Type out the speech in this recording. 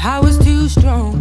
I was too strong.